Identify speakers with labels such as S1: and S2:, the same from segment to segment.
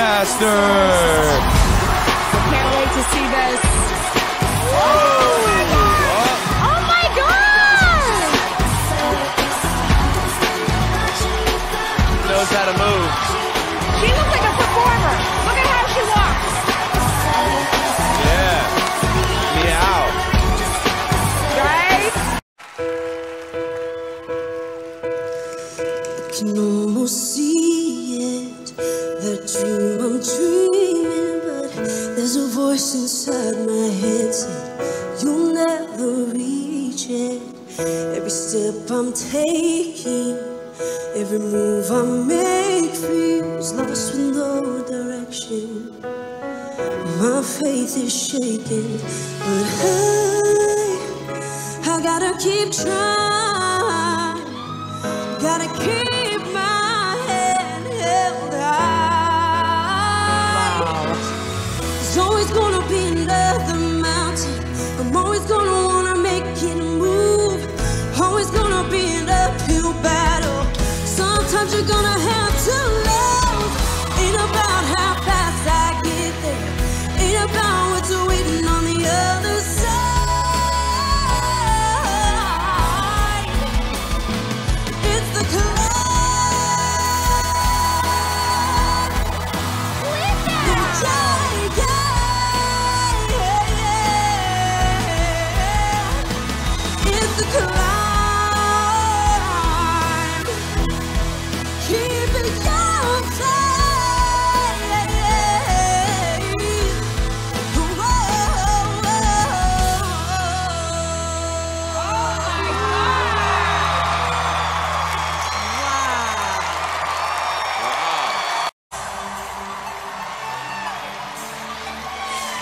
S1: Master.
S2: Every step I'm taking, every move I make feels lost with no direction. My faith is shaking, but hey, I gotta keep trying. Gotta keep 続く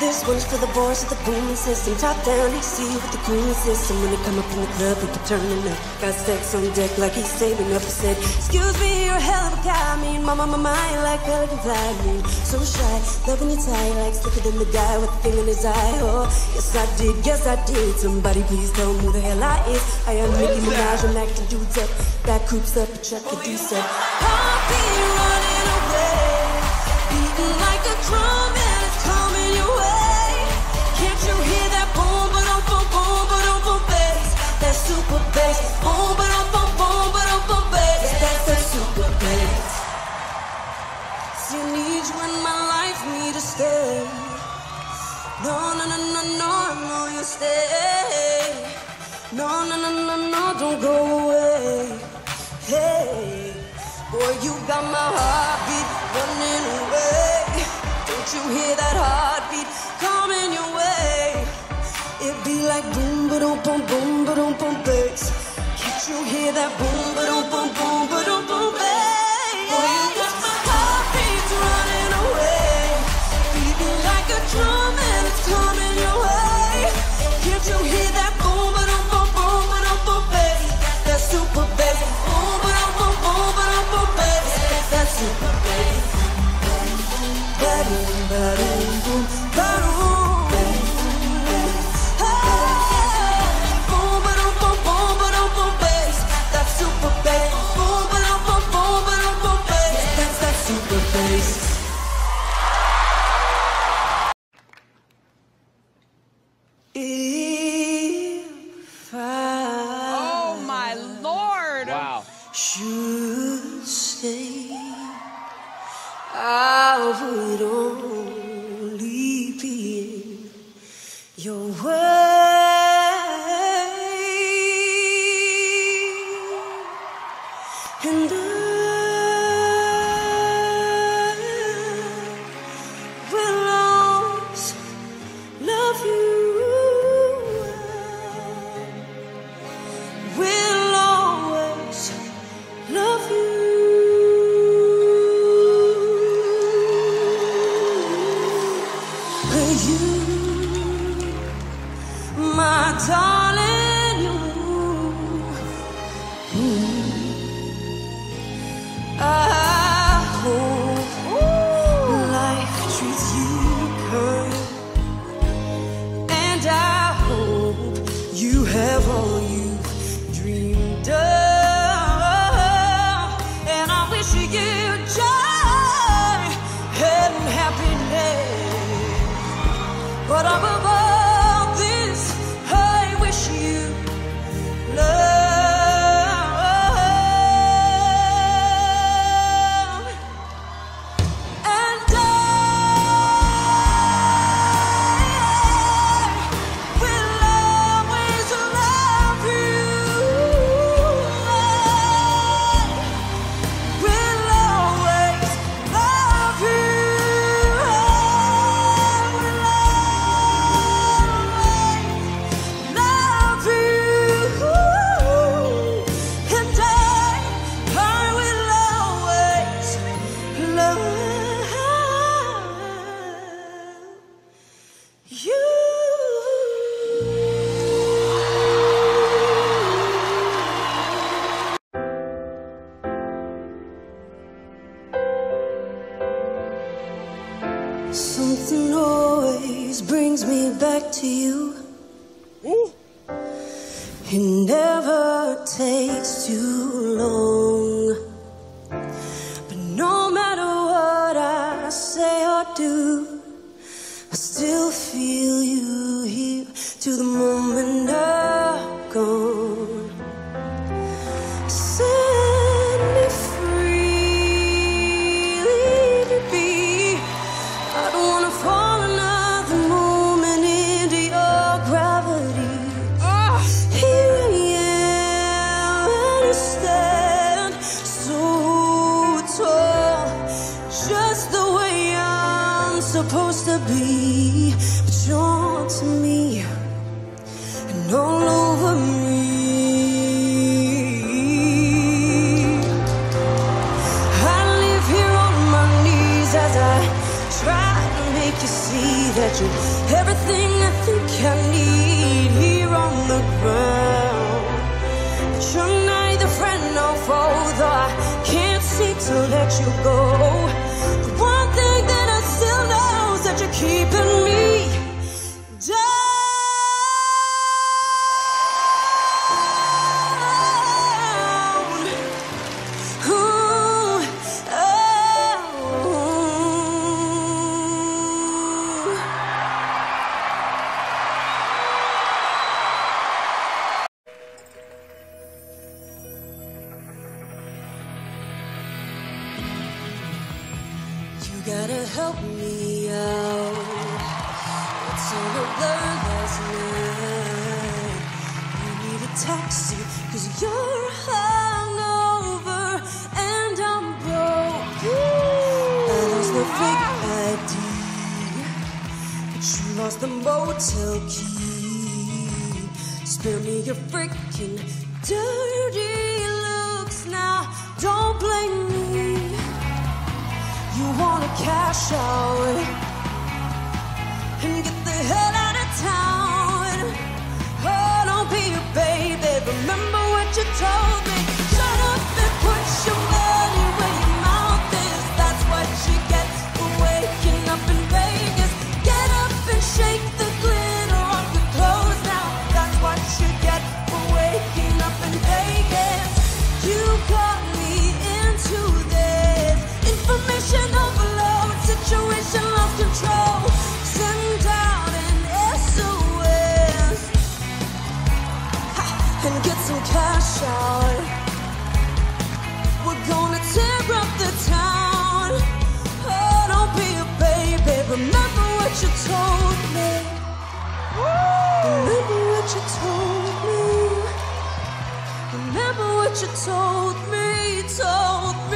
S2: This one's for the boys with the booming system. Top down AC with the cooling system. When they come up in the club, we can turning up. Got sex on deck like he's saving up. He said, Excuse me, you're a hell of a guy. I mean, mama, my mind like pelican fly. I mean, so shy, loving you tight, like slicker than the guy with the thing in his eye. Oh, yes I did, yes I did. Somebody please tell me who the hell I is. I am Nicki Minaj, I'm acting dudes up. Back coops up, check the D set. I'll be running away, beating like a drum no, no, no, no, no, you stay. No, no, no, no, no, don't go away. Hey, boy, you got my heartbeat running away. Don't you hear that heartbeat coming your way? It be like boom, ba dum, boom, boom, ba dum, boom, bass. Can't you hear that boom, ba dum, boom, should stay, I would only be in your way. And I you. My darling, You. Something always brings me back to you. It never takes too long. supposed to be, but you're to me and all over me. I live here on my knees as I try to make you see that you're everything I think. gotta help me out. It's on a blur last night? You need a taxi, cause you're hungover and I'm broke. I lost the fake ID, but you lost the motel key. Spare me your freaking dirty looks now. Don't blame me. You wanna cash out and get Remember what you told me. Remember what you told me. Remember what you told me. Told me.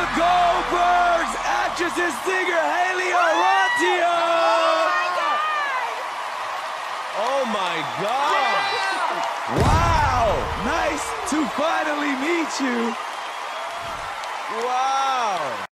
S1: The Goldbergs, actress and singer Haley Arantia. Oh my God. Wow. Nice to finally meet you. Wow.